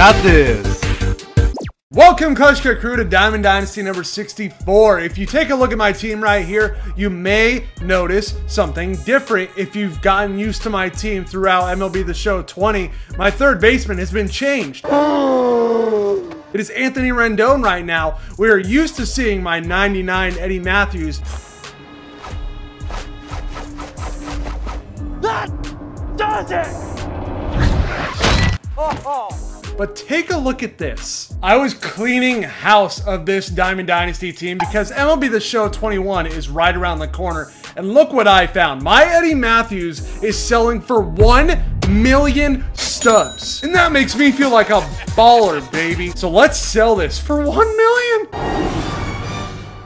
got this. Welcome, Kleschka Crew, to Diamond Dynasty number 64. If you take a look at my team right here, you may notice something different if you've gotten used to my team throughout MLB The Show 20. My third baseman has been changed. It is Anthony Rendon right now. We are used to seeing my 99 Eddie Matthews. That does it! Oh, oh. But take a look at this. I was cleaning house of this Diamond Dynasty team because MLB The Show 21 is right around the corner. And look what I found. My Eddie Matthews is selling for 1 million stubs. And that makes me feel like a baller, baby. So let's sell this for 1 million.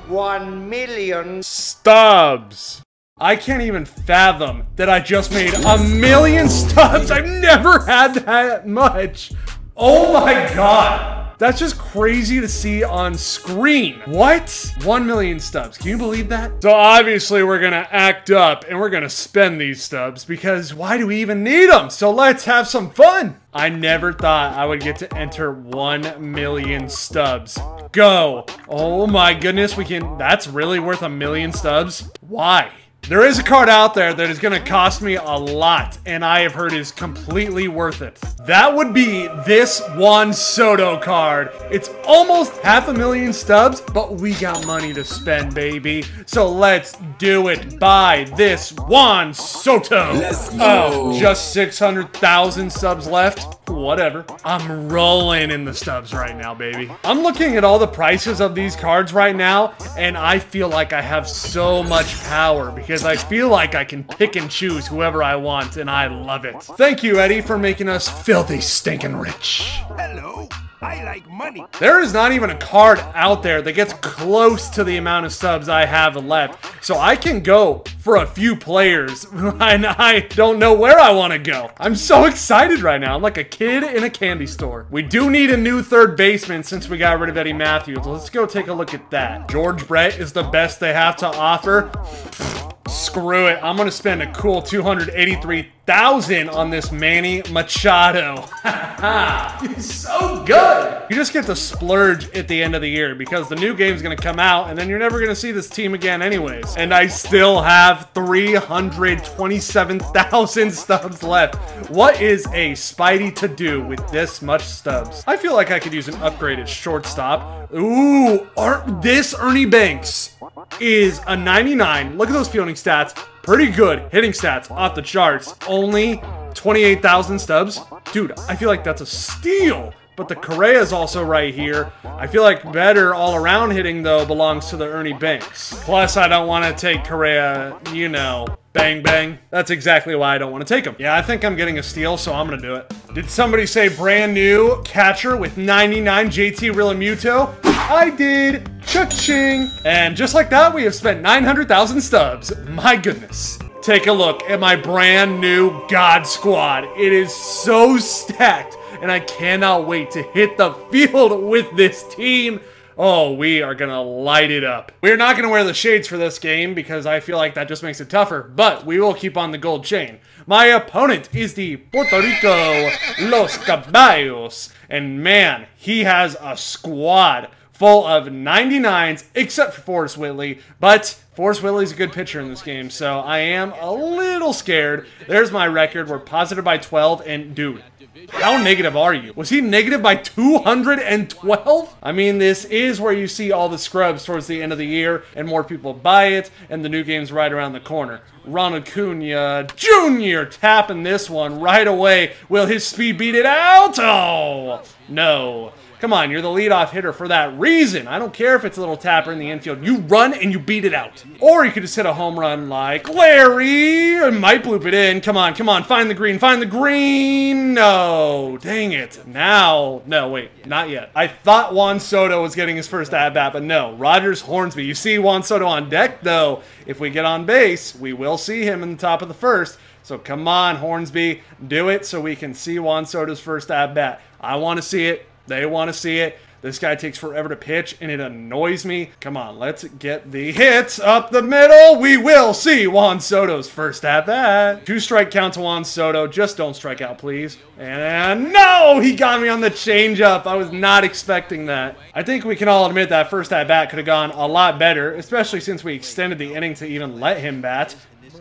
One million. Stubs. I can't even fathom that I just made a million stubs. I've never had that much. Oh my god. That's just crazy to see on screen. What? 1 million stubs. Can you believe that? So obviously we're gonna act up and we're gonna spend these stubs because why do we even need them? So let's have some fun. I never thought I would get to enter 1 million stubs. Go. Oh my goodness, we can, that's really worth a million stubs? Why? There is a card out there that is going to cost me a lot, and I have heard is completely worth it. That would be this Juan Soto card. It's almost half a million stubs, but we got money to spend, baby. So let's do it. Buy this Juan Soto. Let's oh, go. Oh, just 600,000 subs left? Whatever. I'm rolling in the stubs right now, baby. I'm looking at all the prices of these cards right now, and I feel like I have so much power because I feel like I can pick and choose whoever I want, and I love it. Thank you, Eddie, for making us filthy stinking rich. Hello. I like money. There is not even a card out there that gets close to the amount of subs I have left. So I can go for a few players, and I don't know where I want to go. I'm so excited right now. I'm like a kid in a candy store. We do need a new third baseman since we got rid of Eddie Matthews. Let's go take a look at that. George Brett is the best they have to offer. Screw it. I'm going to spend a cool 283,000 on this Manny Machado. He's so good. You just get to splurge at the end of the year because the new game's going to come out and then you're never going to see this team again anyways. And I still have 327,000 stubs left. What is a Spidey to do with this much stubs? I feel like I could use an upgraded shortstop. Ooh, aren't this Ernie Banks? is a 99. Look at those fielding stats. Pretty good hitting stats off the charts. Only 28,000 stubs. Dude, I feel like that's a steal. But the Correa is also right here. I feel like better all-around hitting, though, belongs to the Ernie Banks. Plus, I don't want to take Correa, you know, bang bang. That's exactly why I don't want to take him. Yeah, I think I'm getting a steal, so I'm going to do it. Did somebody say brand new catcher with 99 JT Realmuto? I did. Cha-ching. And just like that, we have spent 900,000 stubs. My goodness. Take a look at my brand new God Squad. It is so stacked and I cannot wait to hit the field with this team. Oh, we are gonna light it up. We're not gonna wear the shades for this game because I feel like that just makes it tougher, but we will keep on the gold chain. My opponent is the Puerto Rico Los Caballos, and man, he has a squad full of 99s, except for Forrest Whitley, but Forrest Whitley's a good pitcher in this game, so I am a little scared. There's my record. We're positive by 12, and dude, how negative are you? Was he negative by 212? I mean, this is where you see all the scrubs towards the end of the year, and more people buy it, and the new game's right around the corner. Ronald Acuna Jr. tapping this one right away. Will his speed beat it out? Oh, no. Come on, you're the leadoff hitter for that reason. I don't care if it's a little tapper in the infield. You run and you beat it out. Or you could just hit a home run like Larry and might bloop it in. Come on, come on, find the green, find the green. No, dang it. Now, no, wait, not yet. I thought Juan Soto was getting his first at-bat, but no. Rogers Hornsby. You see Juan Soto on deck, though. If we get on base, we will see him in the top of the first. So come on, Hornsby, do it so we can see Juan Soto's first at-bat. I want to see it. They want to see it. This guy takes forever to pitch, and it annoys me. Come on, let's get the hits up the middle. We will see Juan Soto's first at bat. Two strike count to Juan Soto. Just don't strike out, please. And no, he got me on the changeup. I was not expecting that. I think we can all admit that first at bat could have gone a lot better, especially since we extended the inning to even let him bat.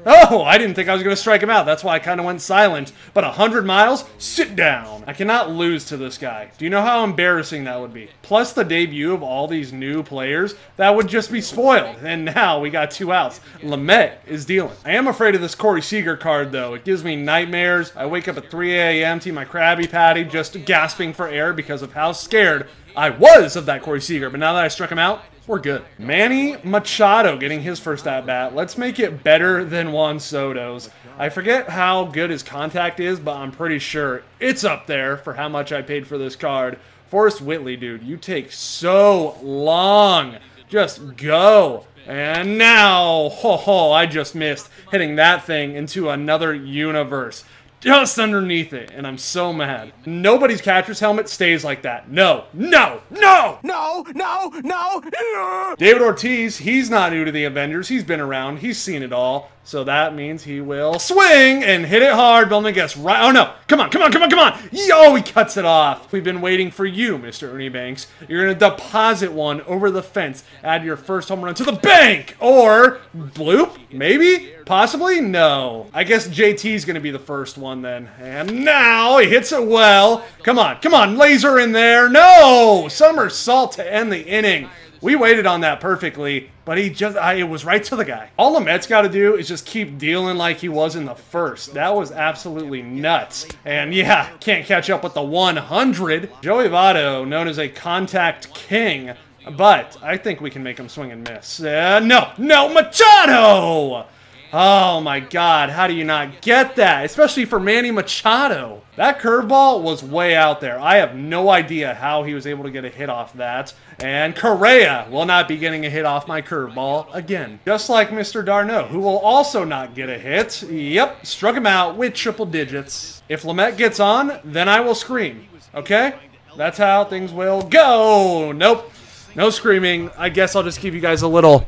Oh, I didn't think I was going to strike him out. That's why I kind of went silent. But 100 miles? Sit down. I cannot lose to this guy. Do you know how embarrassing that would be? Plus the debut of all these new players, that would just be spoiled. And now we got two outs. Lamet is dealing. I am afraid of this Corey Seager card, though. It gives me nightmares. I wake up at 3 a.m. to my Krabby Patty just gasping for air because of how scared I was of that Corey Seager. But now that I struck him out, we're good. Manny Machado getting his first at bat. Let's make it better than Juan Soto's. I forget how good his contact is, but I'm pretty sure it's up there for how much I paid for this card. Forrest Whitley, dude, you take so long. Just go. And now, ho ho, I just missed hitting that thing into another universe just underneath it, and I'm so mad. Nobody's catcher's helmet stays like that. No, no, no! No, no, no! David Ortiz, he's not new to the Avengers. He's been around. He's seen it all. So that means he will swing and hit it hard. Billman gets right. Oh no! Come on! Come on! Come on! Come on! Yo! He cuts it off. We've been waiting for you, Mr. Ernie Banks. You're gonna deposit one over the fence. Add your first home run to the bank, or bloop? Maybe? Possibly? No. I guess JT's gonna be the first one then. And now he hits it well. Come on! Come on! Laser in there! No! Somersault to end the inning. We waited on that perfectly, but he just, I, it was right to the guy. All Lamet's got to do is just keep dealing like he was in the first. That was absolutely nuts. And yeah, can't catch up with the 100. Joey Votto, known as a contact king, but I think we can make him swing and miss. Uh, no, no, Machado! Oh my god, how do you not get that? Especially for Manny Machado. That curveball was way out there. I have no idea how he was able to get a hit off that. And Correa will not be getting a hit off my curveball again. Just like Mr. Darno, who will also not get a hit. Yep, struck him out with triple digits. If Lamet gets on, then I will scream. Okay? That's how things will go. Nope. No screaming. I guess I'll just give you guys a little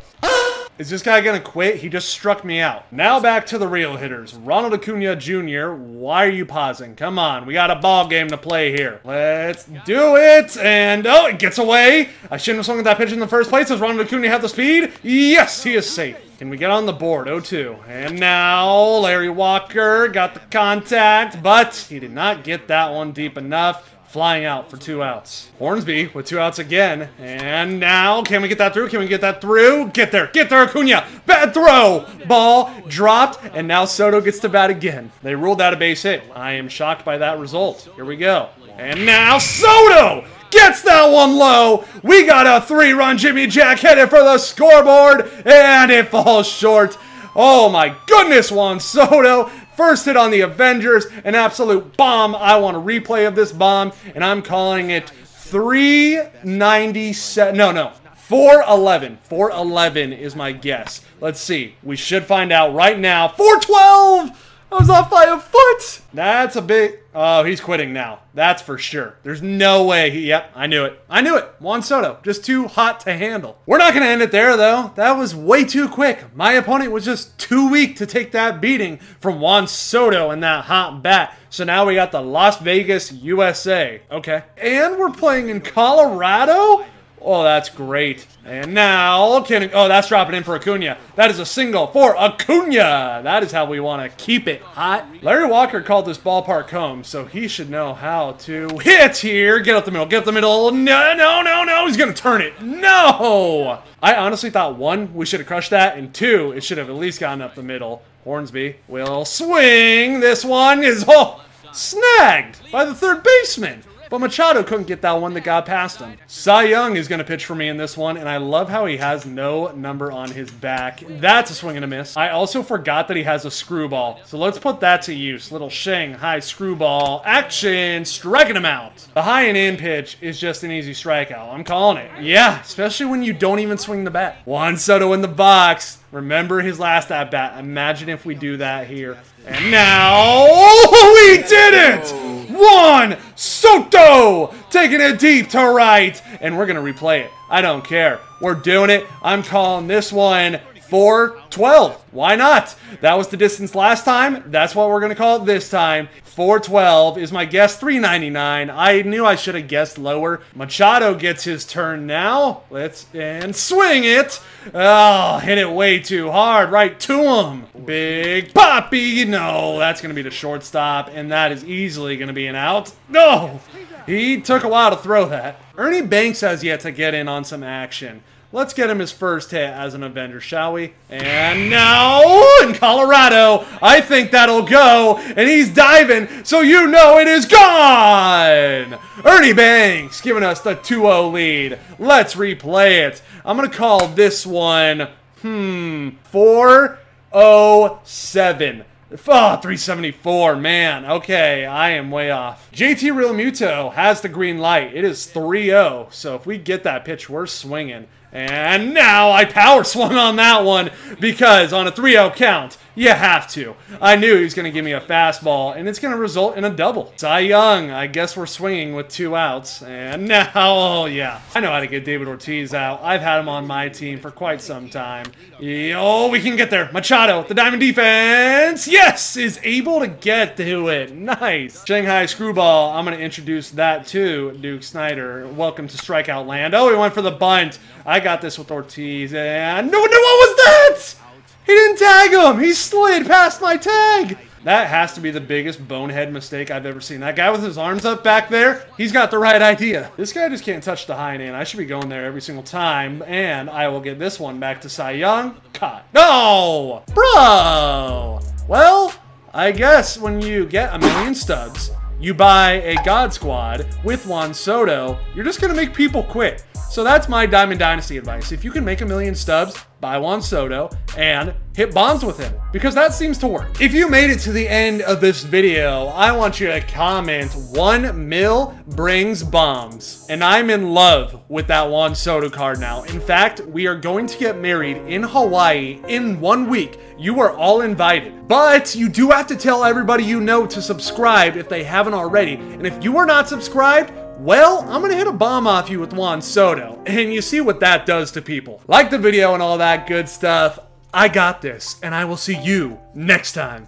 is this guy gonna quit? He just struck me out. Now back to the real hitters. Ronald Acuna Jr., why are you pausing? Come on, we got a ball game to play here. Let's do it! And, oh, it gets away! I shouldn't have swung at that pitch in the first place. Does Ronald Acuna have the speed? Yes, he is safe. Can we get on the board? 0-2. And now, Larry Walker got the contact, but he did not get that one deep enough flying out for two outs. Hornsby with two outs again. And now, can we get that through? Can we get that through? Get there. Get there, Acuna. Bad throw. Ball dropped. And now Soto gets to bat again. They ruled out a base hit. I am shocked by that result. Here we go. And now Soto gets that one low. We got a three-run Jimmy Jack headed for the scoreboard. And it falls short. Oh my goodness, Juan Soto First hit on the Avengers, an absolute bomb. I want a replay of this bomb, and I'm calling it 397. No, no. 411. 411 is my guess. Let's see. We should find out right now. 412! I was off by a foot! That's a big... Oh, he's quitting now. That's for sure. There's no way he... Yep, I knew it. I knew it. Juan Soto. Just too hot to handle. We're not going to end it there, though. That was way too quick. My opponent was just too weak to take that beating from Juan Soto and that hot bat. So now we got the Las Vegas USA. Okay. And we're playing in Colorado? Oh, that's great. And now, can oh, that's dropping in for Acuna. That is a single for Acuna. That is how we want to keep it hot. Larry Walker called this ballpark home, so he should know how to hit here. Get up the middle, get up the middle. No, no, no, no. He's going to turn it. No. I honestly thought, one, we should have crushed that, and two, it should have at least gotten up the middle. Hornsby will swing. This one is, oh, snagged by the third baseman. But Machado couldn't get that one that got past him. Cy Young is going to pitch for me in this one, and I love how he has no number on his back. That's a swing and a miss. I also forgot that he has a screwball, so let's put that to use. Little Shanghai screwball action, striking him out. The high and in pitch is just an easy strikeout. I'm calling it. Yeah, especially when you don't even swing the bat. Juan Soto in the box. Remember his last at bat. Imagine if we do that here. And now we did it! Juan Soto taking it deep to right. And we're going to replay it. I don't care. We're doing it. I'm calling this one 412. Why not? That was the distance last time. That's what we're going to call it this time. 412 is my guess 399. I knew I should have guessed lower. Machado gets his turn now. Let's and swing it. Oh, hit it way too hard right to him. Big Poppy. No, that's going to be the shortstop and that is easily going to be an out. No. He took a while to throw that. Ernie Banks has yet to get in on some action. Let's get him his first hit as an Avenger, shall we? And now in Colorado, I think that'll go. And he's diving, so you know it is gone. Ernie Banks giving us the 2-0 lead. Let's replay it. I'm going to call this one, hmm, 407. Oh, 374, man. Okay, I am way off. JT Realmuto has the green light. It is 3-0, so if we get that pitch, we're swinging. And now I power swung on that one because on a 3-0 count, you have to. I knew he was going to give me a fastball, and it's going to result in a double. Cy Young, I guess we're swinging with two outs. And now, oh yeah, I know how to get David Ortiz out. I've had him on my team for quite some time. Oh, we can get there. Machado, the diamond defense, yes, is able to get to it. Nice. Shanghai Screwball, I'm going to introduce that to Duke Snider. Welcome to Strikeout Land. Oh, he went for the bunt. I got this with Ortiz, and no, no, what was that? He didn't tag him. He slid past my tag. That has to be the biggest bonehead mistake I've ever seen. That guy with his arms up back there, he's got the right idea. This guy just can't touch the high in. I should be going there every single time, and I will get this one back to Cy Young. Caught. No! Bro! Well, I guess when you get a million stubs, you buy a God Squad with Juan Soto, you're just going to make people quit. So that's my Diamond Dynasty advice. If you can make a million stubs, buy Juan Soto and hit bombs with him because that seems to work. If you made it to the end of this video, I want you to comment one mil brings bombs. And I'm in love with that Juan Soto card now. In fact, we are going to get married in Hawaii in one week. You are all invited. But you do have to tell everybody you know to subscribe if they haven't already. And if you are not subscribed, well, I'm gonna hit a bomb off you with Juan Soto, and you see what that does to people. Like the video and all that good stuff. I got this, and I will see you next time.